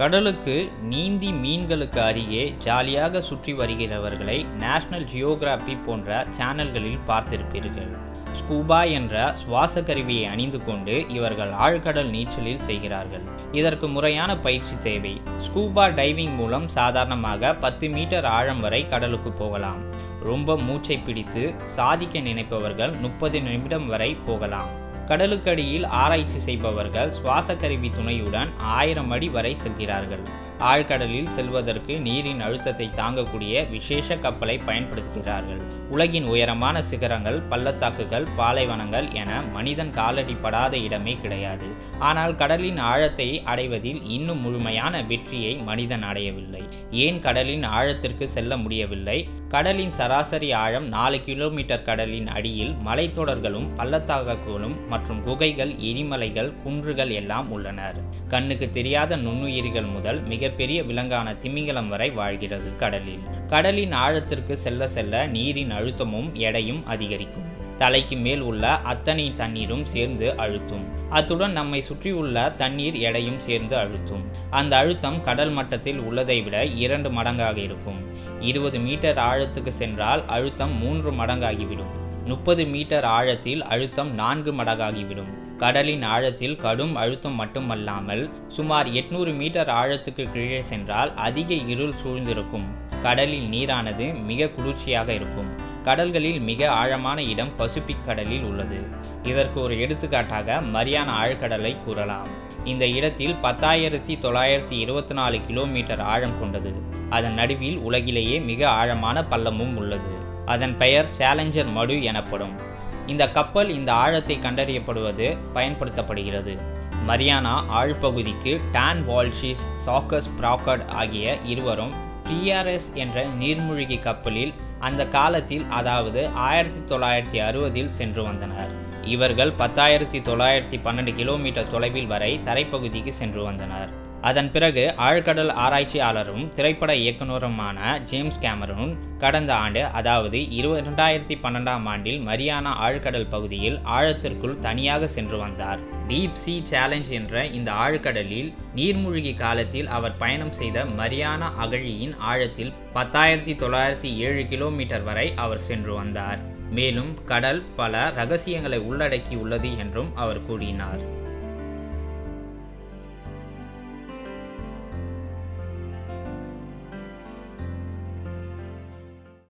கடலுக்கு நீந்தி மீன்களுக்கு அருகே ஜாலியாக சுற்றி வருகிறவர்களை நேஷனல் ஜியோகிராபி போன்ற சேனல்களில் பார்த்திருப்பீர்கள். ஸ்கூபா என்ற சுவாச கருவியை அணிந்து கொண்டு இவர்கள் ஆழ்கடல் நீச்சலில் செய்கிறார்கள். இதற்கு முறையான பயிற்சி தேவை. ஸ்கூபா டைவிங் மூலம் சாதாரணமாக பத்து மீட்டர் ஆழம் வரை கடலுக்கு போகலாம். ரொம்ப மூச்சை பிடித்து சாதிக்க நினைப்பவர்கள் முப்பது நிமிடம் வரை போகலாம். கடலுக்கடியில் ஆராய்ச்சி செய்பவர்கள் சுவாச கருவி துணையுடன் ஆயிரம் அடி வரை செல்கிறார்கள். ஆழ்கடலில் செல்வதற்கு நீரின் அழுத்தத்தை தாங்கக்கூடிய விசேஷ கப்பலை பயன்படுத்துகிறார்கள். உலகின் உயரமான சிகரங்கள் பள்ளத்தாக்குகள் பாலைவனங்கள் என மனிதன் காலடி படாத இடமே கிடையாது. ஆனால் கடலின் ஆழத்தை அடைவதில் இன்னும் முழுமையான வெற்றியை மனிதன் அடையவில்லை. ஏன் கடலின் ஆழத்திற்கு செல்ல முடியவில்லை? கடலின் சராசரி ஆழம் நாலு கிலோமீட்டர் கடலின் அடியில் மலைத்தொடர்களும் பள்ளத்தாக்குகளும் மற்றும் குகைகள் எரிமலைகள் குன்றுகள் எல்லாம் உள்ளனர். கண்ணுக்கு தெரியாத நுண்ணுயிரிகள் முதல் மிக மிகப்பெரிய விலங்கான திமிங்கலம் வரை வாழ்கிறது கடலில். கடலின் ஆழத்திற்கு செல்ல செல்ல நீரின் அழுத்தமும் எடையும் அதிகரிக்கும். தலைக்கு மேல் உள்ள அத்தனை தண்ணீரும் சேர்ந்து அழுத்தும். அத்துடன் நம்மை சுற்றியுள்ள தண்ணீர் எடையும் சேர்ந்து அழுத்தும். அந்த அழுத்தம் கடல் மட்டத்தில் உள்ளதை விட இரண்டு மடங்காக இருக்கும். இருபது மீட்டர் ஆழத்துக்கு சென்றால் அழுத்தம் மூன்று மடங்காகிவிடும். முப்பது மீட்டர் ஆழத்தில் அழுத்தம் நான்கு மடங்காகிவிடும். கடலின் ஆழத்தில் கடும் அழுத்தம் மட்டுமல்லாமல் சுமார் எட்நூறு மீட்டர் ஆழத்துக்கு கீழே சென்றால் அதிக இருள் சூழ்ந்திருக்கும். கடலில் நீரானது மிக குளிர்ச்சியாக இருக்கும். கடல்களில் மிக ஆழமான இடம் பசிபிக் கடலில் உள்ளது. இதற்கு ஒரு எடுத்துக்காட்டாக மரியான ஆழ்கடலை கூறலாம். இந்த இடத்தில் பத்தாயிரத்தி தொள்ளாயிரத்தி இருபத்தி நாலு கிலோமீட்டர் ஆழம் கொண்டது. அதன் நடுவில் உலகிலேயே மிக ஆழமான பள்ளமும் உள்ளது. அதன் பெயர் சேலஞ்சர் மடு எனப்படும். இந்த கப்பல் இந்த ஆழத்தை கண்டறியப்படுவது பயன்படுத்தப்படுகிறது. மரியானா ஆழ்பகுதிக்கு டான் வால்ஷிஸ் சாக்கஸ் ப்ராக்கட் ஆகிய இருவரும் டிஆர்எஸ் என்ற நீர்மூழ்கி கப்பலில் அந்த காலத்தில் அதாவது ஆயிரத்தி தொள்ளாயிரத்தி அறுபதில் சென்று வந்தனர். இவர்கள் பத்தாயிரத்தி தொள்ளாயிரத்தி பன்னெண்டு கிலோமீட்டர் தொலைவில் வரை தரைப்பகுதிக்கு சென்று வந்தனர். அதன் பிறகு ஆழ்கடல் ஆராய்ச்சியாளரும் திரைப்பட இயக்குனருமான ஜேம்ஸ் கேமரூன் கடந்த ஆண்டு அதாவது இரு இரண்டாயிரத்தி பன்னெண்டாம் ஆண்டில் மரியானா ஆழ்கடல் பகுதியில் ஆழத்திற்குள் தனியாக சென்று வந்தார். டீப் சி சேலஞ்ச் என்ற இந்த ஆழ்கடலில் நீர்மூழ்கி காலத்தில் அவர் பயணம் செய்த மரியானா அகழியின் ஆழத்தில் பத்தாயிரத்தி தொள்ளாயிரத்தி ஏழு கிலோமீட்டர் வரை அவர் சென்று வந்தார். மேலும் கடல் பல ரகசியங்களை உள்ளடக்கி உள்ளது என்றும் அவர் கூறினார்.